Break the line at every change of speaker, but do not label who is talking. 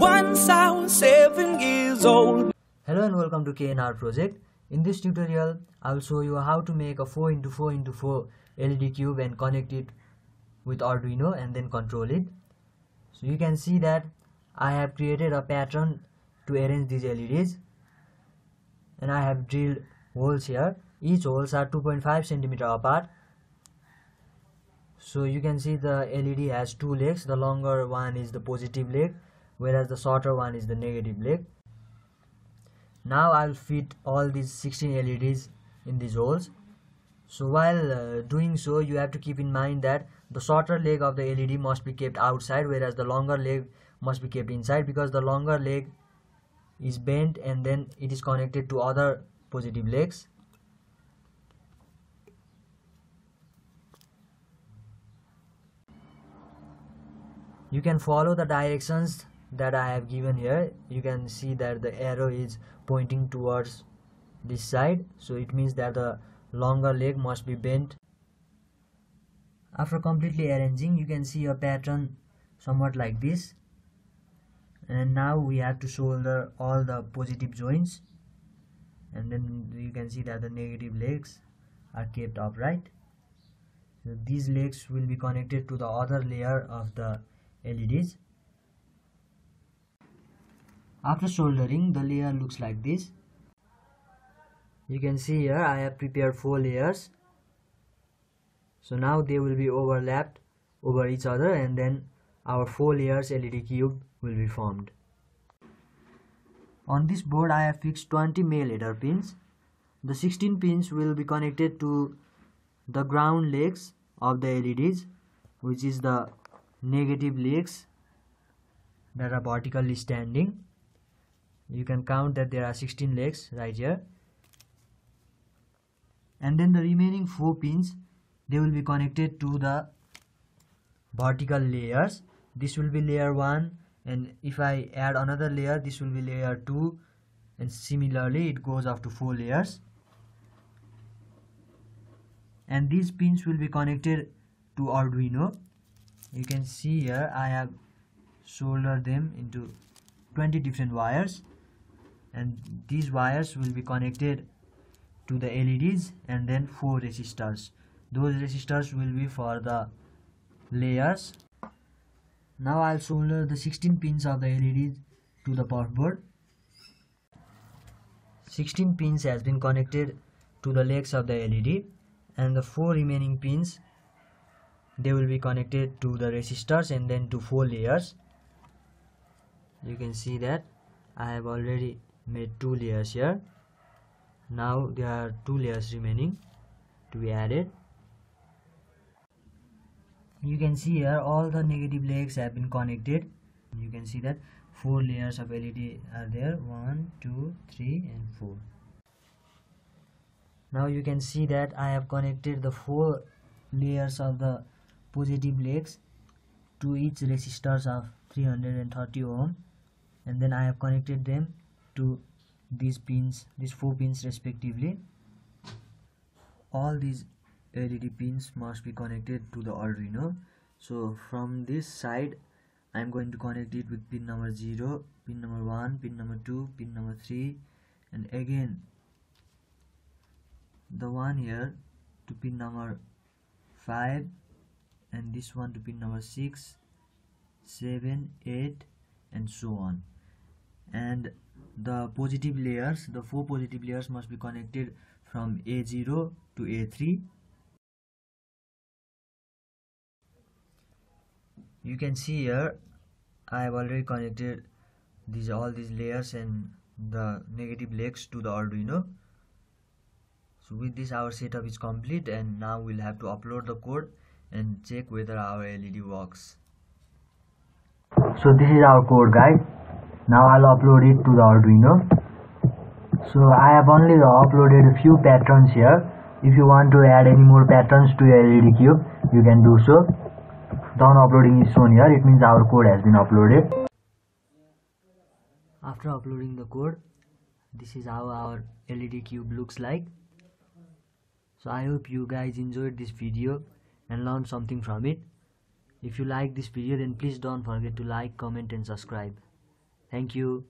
Once I was seven years old.
Hello and welcome to K&R project. In this tutorial, I will show you how to make a 4 into 4 into 4 LED cube and connect it with Arduino and then control it. So you can see that I have created a pattern to arrange these LEDs and I have drilled holes here. Each holes are 2.5 centimeter apart. So you can see the LED has two legs. The longer one is the positive leg whereas the shorter one is the negative leg. Now I'll fit all these 16 LEDs in these holes. So while uh, doing so you have to keep in mind that the shorter leg of the LED must be kept outside whereas the longer leg must be kept inside because the longer leg is bent and then it is connected to other positive legs. You can follow the directions that I have given here you can see that the arrow is pointing towards this side. So it means that the longer leg must be bent. After completely arranging you can see a pattern somewhat like this. And now we have to solder all the positive joints. And then you can see that the negative legs are kept upright. So these legs will be connected to the other layer of the LEDs after soldering the layer looks like this. You can see here I have prepared four layers. So now they will be overlapped over each other and then our four layers LED cube will be formed. On this board I have fixed 20 male header pins. The 16 pins will be connected to the ground legs of the LEDs which is the negative legs that are vertically standing you can count that there are 16 legs right here. And then the remaining four pins they will be connected to the vertical layers. This will be layer 1 and if I add another layer this will be layer 2 and similarly it goes up to 4 layers. And these pins will be connected to Arduino. You can see here I have soldered them into 20 different wires and these wires will be connected to the LEDs and then four resistors. Those resistors will be for the layers. Now I'll solder the 16 pins of the LEDs to the board. 16 pins has been connected to the legs of the LED and the four remaining pins they will be connected to the resistors and then to four layers. You can see that I have already made two layers here. Now there are two layers remaining to be added. You can see here all the negative legs have been connected. You can see that four layers of LED are there. One two three and four. Now you can see that I have connected the four layers of the positive legs to each resistors of 330 ohm. And then I have connected them to these pins these four pins respectively. All these LED pins must be connected to the Arduino. So from this side I'm going to connect it with pin number 0 pin number 1 pin number 2 pin number 3 and again the one here to pin number 5 and this one to pin number 6 7 8 and so on. And the positive layers the four positive layers must be connected from a0 to a3 you can see here i have already connected these all these layers and the negative legs to the arduino. So with this our setup is complete and now we'll have to upload the code and check whether our led works. So this is our code guys now I'll upload it to the Arduino. So I have only uploaded a few patterns here. If you want to add any more patterns to your LED cube you can do so. Down uploading is shown here. It means our code has been uploaded. After uploading the code this is how our LED cube looks like. So I hope you guys enjoyed this video and learned something from it. If you like this video then please don't forget to like comment and subscribe thank you